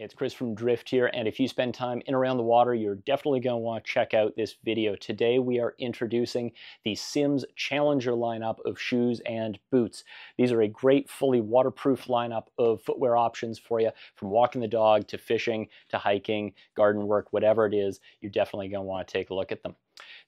It's Chris from Drift here, and if you spend time in around the water, you're definitely going to want to check out this video. Today we are introducing the Simms Challenger lineup of shoes and boots. These are a great fully waterproof lineup of footwear options for you, from walking the dog to fishing to hiking, garden work, whatever it is, you're definitely going to want to take a look at them.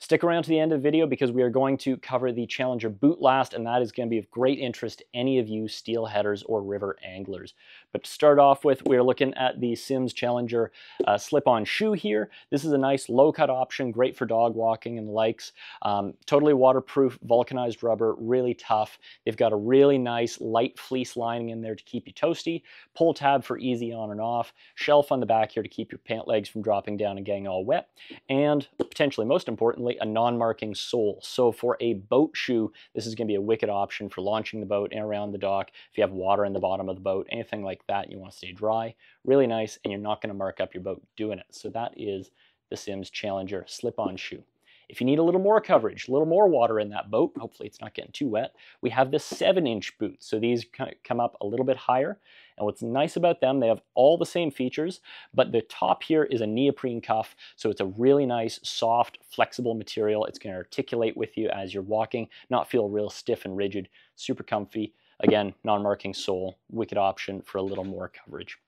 Stick around to the end of the video because we are going to cover the Challenger boot last, and that is going to be of great interest to any of you steelheaders or river anglers. But to start off with, we're looking at the Simms Challenger uh, slip-on shoe here. This is a nice low-cut option, great for dog walking and the likes. Um, totally waterproof, vulcanized rubber, really tough. They've got a really nice light fleece lining in there to keep you toasty, pull tab for easy on and off, shelf on the back here to keep your pant legs from dropping down and getting all wet, and potentially most importantly, a non-marking sole. So for a boat shoe, this is going to be a wicked option for launching the boat and around the dock. If you have water in the bottom of the boat, anything like that, you want to stay dry, really nice, and you're not going to mark up your boat doing it. So that is the Simms Challenger slip-on shoe. If you need a little more coverage, a little more water in that boat, hopefully it's not getting too wet, we have the 7-inch boot. So these come up a little bit higher. And what's nice about them, they have all the same features, but the top here is a neoprene cuff, so it's a really nice, soft, flexible material. It's going to articulate with you as you're walking, not feel real stiff and rigid, super comfy. Again, non-marking sole, wicked option for a little more coverage.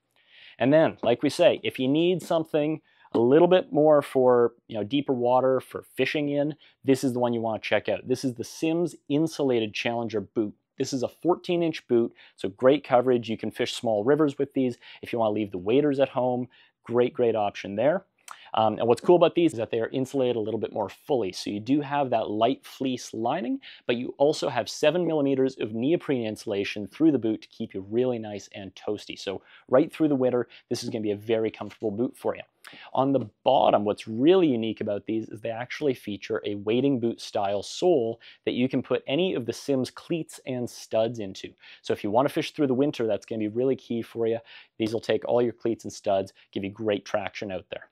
And then, like we say, if you need something a little bit more for you know deeper water for fishing in, this is the one you want to check out. This is the Simms Insulated Challenger boot. This is a 14 inch boot, so great coverage. You can fish small rivers with these. If you want to leave the waders at home, great, great option there. Um, and what's cool about these is that they are insulated a little bit more fully. So you do have that light fleece lining, but you also have seven millimeters of neoprene insulation through the boot to keep you really nice and toasty. So right through the winter, this is gonna be a very comfortable boot for you. On the bottom, what's really unique about these is they actually feature a wading boot style sole that you can put any of the Simms cleats and studs into. So if you want to fish through the winter, that's going to be really key for you. These will take all your cleats and studs, give you great traction out there.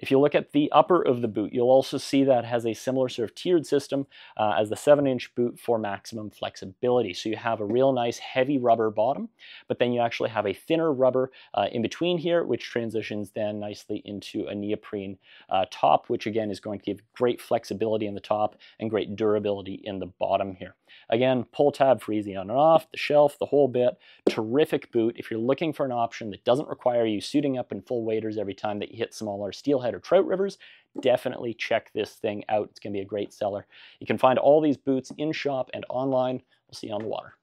If you look at the upper of the boot, you'll also see that has a similar sort of tiered system uh, as the 7-inch boot for maximum flexibility. So you have a real nice heavy rubber bottom, but then you actually have a thinner rubber uh, in between here, which transitions then nicely into a neoprene uh, top, which again is going to give great flexibility in the top and great durability in the bottom here. Again, pull tab for easy on and off, the shelf, the whole bit. Terrific boot. If you're looking for an option that doesn't require you suiting up in full waders every time that you hit smaller steelhead trout rivers, definitely check this thing out. It's going to be a great seller. You can find all these boots in shop and online. We'll see you on the water.